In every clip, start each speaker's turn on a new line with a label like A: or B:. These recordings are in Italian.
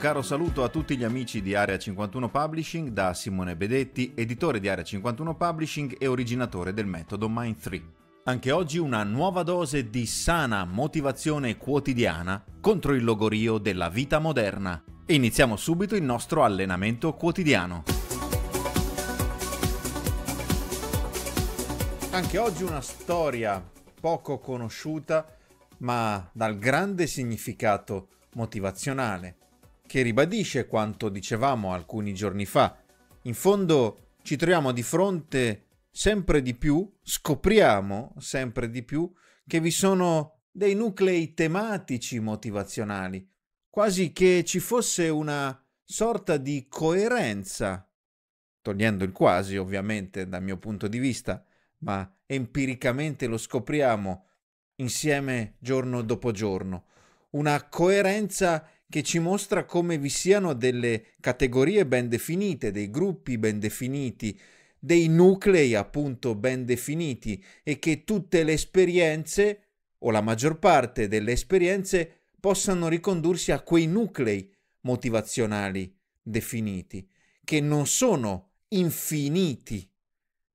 A: caro saluto a tutti gli amici di Area 51 Publishing da Simone Bedetti, editore di Area 51 Publishing e originatore del metodo Mind 3. Anche oggi una nuova dose di sana motivazione quotidiana contro il logorio della vita moderna. Iniziamo subito il nostro allenamento quotidiano. Anche oggi una storia poco conosciuta ma dal grande significato motivazionale che ribadisce quanto dicevamo alcuni giorni fa. In fondo ci troviamo di fronte sempre di più, scopriamo sempre di più che vi sono dei nuclei tematici motivazionali, quasi che ci fosse una sorta di coerenza, togliendo il quasi ovviamente dal mio punto di vista, ma empiricamente lo scopriamo insieme giorno dopo giorno, una coerenza che ci mostra come vi siano delle categorie ben definite, dei gruppi ben definiti, dei nuclei appunto ben definiti e che tutte le esperienze o la maggior parte delle esperienze possano ricondursi a quei nuclei motivazionali definiti, che non sono infiniti,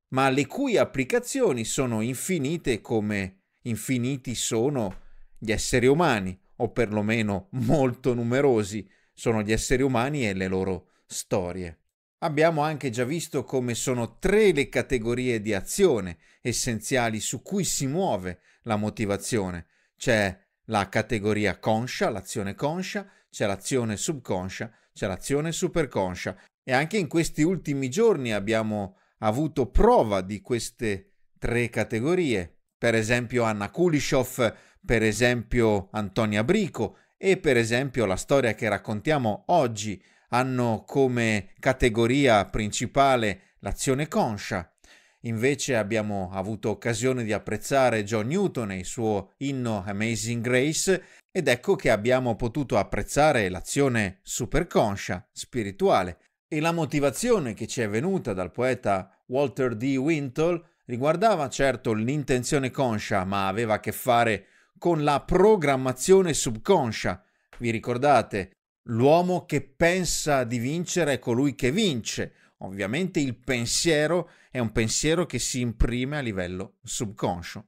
A: ma le cui applicazioni sono infinite come infiniti sono gli esseri umani o perlomeno molto numerosi, sono gli esseri umani e le loro storie. Abbiamo anche già visto come sono tre le categorie di azione essenziali su cui si muove la motivazione. C'è la categoria conscia, l'azione conscia, c'è l'azione subconscia, c'è l'azione superconscia e anche in questi ultimi giorni abbiamo avuto prova di queste tre categorie. Per esempio Anna Kulishov per esempio Antonia Brico e per esempio la storia che raccontiamo oggi hanno come categoria principale l'azione conscia. Invece abbiamo avuto occasione di apprezzare John Newton e il suo inno Amazing Grace ed ecco che abbiamo potuto apprezzare l'azione superconscia, spirituale e la motivazione che ci è venuta dal poeta Walter D. Wintle riguardava certo l'intenzione conscia, ma aveva a che fare con la programmazione subconscia. Vi ricordate? L'uomo che pensa di vincere è colui che vince. Ovviamente il pensiero è un pensiero che si imprime a livello subconscio.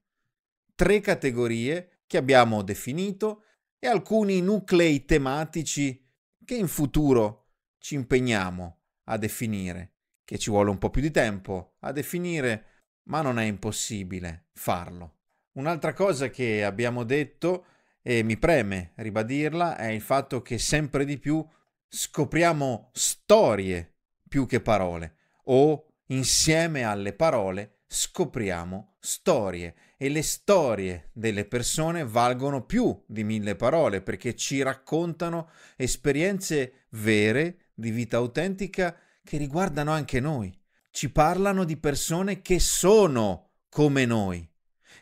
A: Tre categorie che abbiamo definito e alcuni nuclei tematici che in futuro ci impegniamo a definire, che ci vuole un po' più di tempo a definire, ma non è impossibile farlo. Un'altra cosa che abbiamo detto e mi preme ribadirla è il fatto che sempre di più scopriamo storie più che parole o insieme alle parole scopriamo storie e le storie delle persone valgono più di mille parole perché ci raccontano esperienze vere di vita autentica che riguardano anche noi. Ci parlano di persone che sono come noi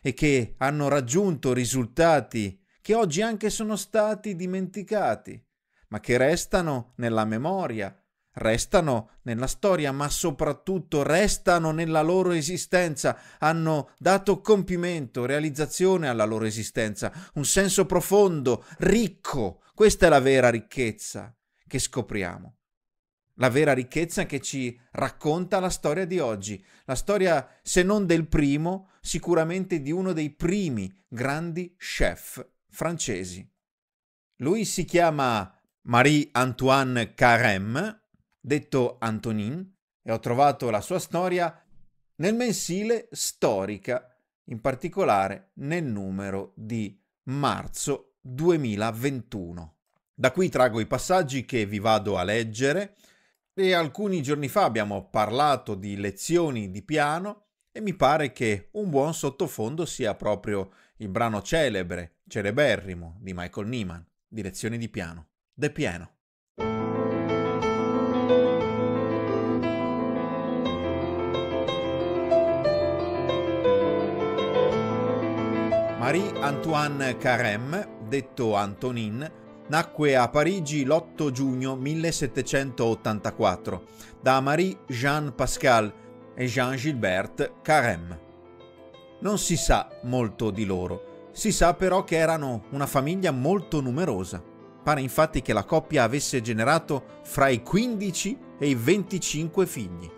A: e che hanno raggiunto risultati che oggi anche sono stati dimenticati, ma che restano nella memoria, restano nella storia, ma soprattutto restano nella loro esistenza, hanno dato compimento, realizzazione alla loro esistenza, un senso profondo, ricco. Questa è la vera ricchezza che scopriamo la vera ricchezza che ci racconta la storia di oggi, la storia se non del primo, sicuramente di uno dei primi grandi chef francesi. Lui si chiama Marie-Antoine Carême, detto Antonin, e ho trovato la sua storia nel mensile Storica, in particolare nel numero di marzo 2021. Da qui trago i passaggi che vi vado a leggere e alcuni giorni fa abbiamo parlato di lezioni di piano e mi pare che un buon sottofondo sia proprio il brano celebre, celeberrimo di Michael Nyman, di lezioni di piano, The Piano. Marie-Antoine Carême, detto Antonin, Nacque a Parigi l'8 giugno 1784 da Marie-Jean Pascal e Jean-Gilbert Carême. Non si sa molto di loro, si sa però che erano una famiglia molto numerosa. Pare infatti che la coppia avesse generato fra i 15 e i 25 figli.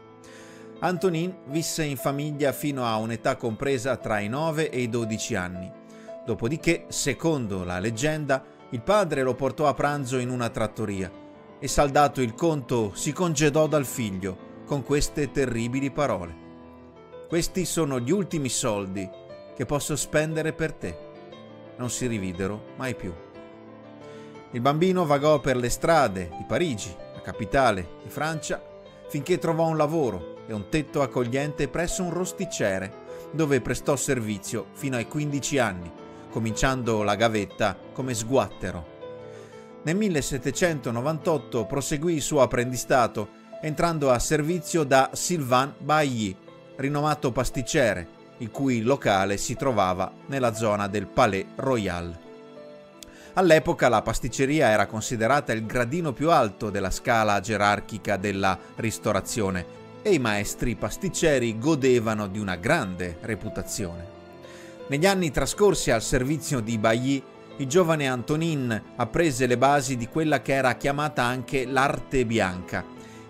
A: Antonin visse in famiglia fino a un'età compresa tra i 9 e i 12 anni. Dopodiché, secondo la leggenda, il padre lo portò a pranzo in una trattoria e saldato il conto si congedò dal figlio con queste terribili parole. Questi sono gli ultimi soldi che posso spendere per te. Non si rividero mai più. Il bambino vagò per le strade di Parigi, la capitale di Francia, finché trovò un lavoro e un tetto accogliente presso un rosticcere, dove prestò servizio fino ai 15 anni, cominciando la gavetta come sguattero. Nel 1798 proseguì il suo apprendistato entrando a servizio da Sylvain Bailly, rinomato pasticcere, il cui locale si trovava nella zona del Palais Royal. All'epoca la pasticceria era considerata il gradino più alto della scala gerarchica della ristorazione e i maestri pasticceri godevano di una grande reputazione. Negli anni trascorsi al servizio di Bailly, il giovane Antonin apprese le basi di quella che era chiamata anche l'arte bianca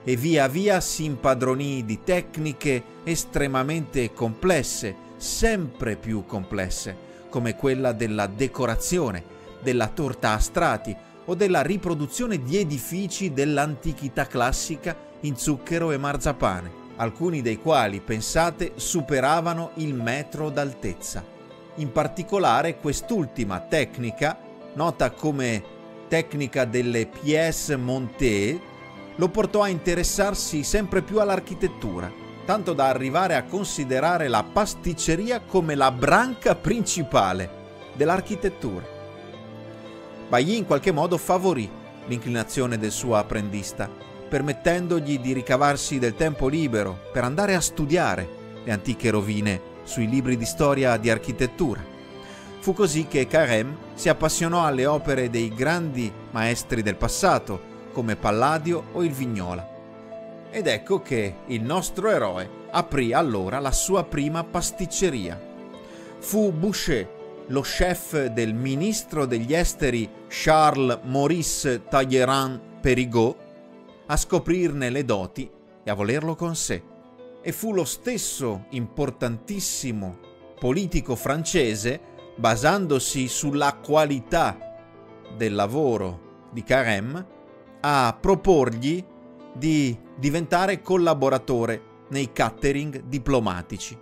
A: e via via si impadronì di tecniche estremamente complesse, sempre più complesse, come quella della decorazione, della torta a strati o della riproduzione di edifici dell'antichità classica in zucchero e marzapane, alcuni dei quali, pensate, superavano il metro d'altezza. In particolare quest'ultima tecnica, nota come tecnica delle pièces montées, lo portò a interessarsi sempre più all'architettura, tanto da arrivare a considerare la pasticceria come la branca principale dell'architettura. Bailly in qualche modo favorì l'inclinazione del suo apprendista permettendogli di ricavarsi del tempo libero per andare a studiare le antiche rovine sui libri di storia di architettura. Fu così che Carême si appassionò alle opere dei grandi maestri del passato, come Palladio o il Vignola. Ed ecco che il nostro eroe aprì allora la sua prima pasticceria. Fu Boucher, lo chef del ministro degli esteri Charles Maurice Talleyrand Perigot, a scoprirne le doti e a volerlo con sé. E fu lo stesso importantissimo politico francese, basandosi sulla qualità del lavoro di Carême, a proporgli di diventare collaboratore nei catering diplomatici,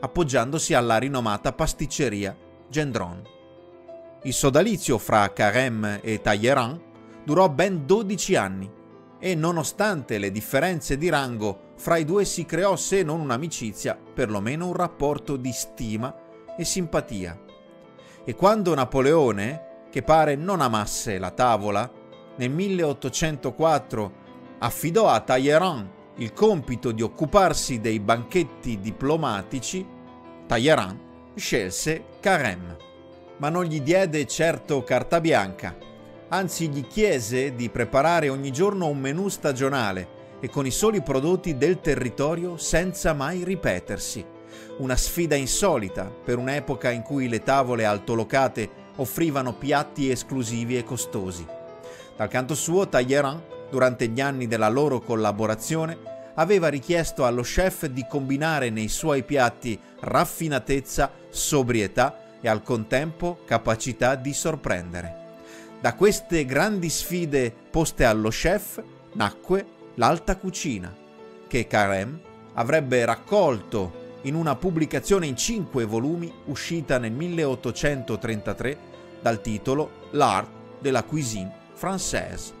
A: appoggiandosi alla rinomata pasticceria Gendron. Il sodalizio fra Carême e Talleyrand durò ben 12 anni e nonostante le differenze di rango fra i due si creò se non un'amicizia, perlomeno un rapporto di stima e simpatia. E quando Napoleone, che pare non amasse la tavola, nel 1804 affidò a Talleyrand il compito di occuparsi dei banchetti diplomatici, Talleyrand scelse Carême, ma non gli diede certo carta bianca anzi gli chiese di preparare ogni giorno un menù stagionale e con i soli prodotti del territorio senza mai ripetersi. Una sfida insolita per un'epoca in cui le tavole altolocate offrivano piatti esclusivi e costosi. Dal canto suo, Talleyrand, durante gli anni della loro collaborazione, aveva richiesto allo chef di combinare nei suoi piatti raffinatezza, sobrietà e al contempo capacità di sorprendere. Da queste grandi sfide poste allo chef nacque l'alta cucina, che Carême avrebbe raccolto in una pubblicazione in cinque volumi uscita nel 1833 dal titolo L'art de la cuisine française.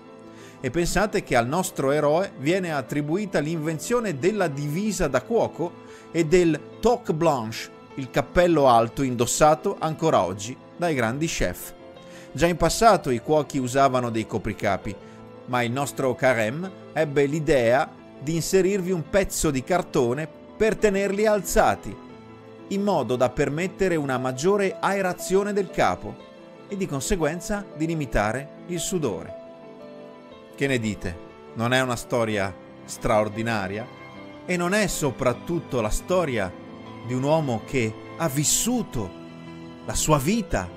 A: E pensate che al nostro eroe viene attribuita l'invenzione della divisa da cuoco e del toque blanche, il cappello alto indossato ancora oggi dai grandi chef. Già in passato i cuochi usavano dei copricapi, ma il nostro Carême ebbe l'idea di inserirvi un pezzo di cartone per tenerli alzati, in modo da permettere una maggiore aerazione del capo e di conseguenza di limitare il sudore. Che ne dite? Non è una storia straordinaria? E non è soprattutto la storia di un uomo che ha vissuto la sua vita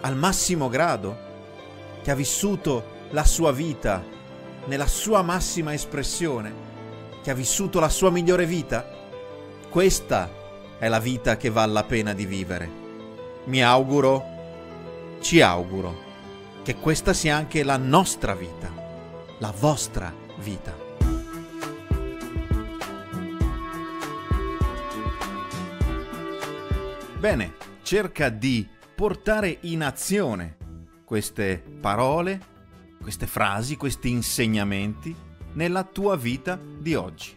A: al massimo grado, che ha vissuto la sua vita nella sua massima espressione, che ha vissuto la sua migliore vita? Questa è la vita che vale la pena di vivere. Mi auguro, ci auguro, che questa sia anche la nostra vita, la vostra vita. Bene, cerca di portare in azione queste parole, queste frasi, questi insegnamenti nella tua vita di oggi,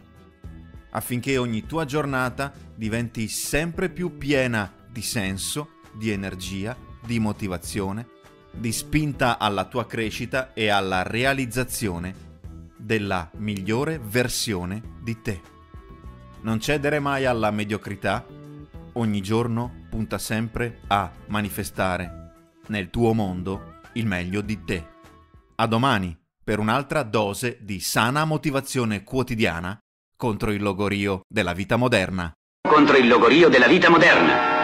A: affinché ogni tua giornata diventi sempre più piena di senso, di energia, di motivazione, di spinta alla tua crescita e alla realizzazione della migliore versione di te. Non cedere mai alla mediocrità ogni giorno punta sempre a manifestare nel tuo mondo il meglio di te. A domani per un'altra dose di sana motivazione quotidiana contro il logorio della vita moderna.
B: Contro il logorio della vita moderna.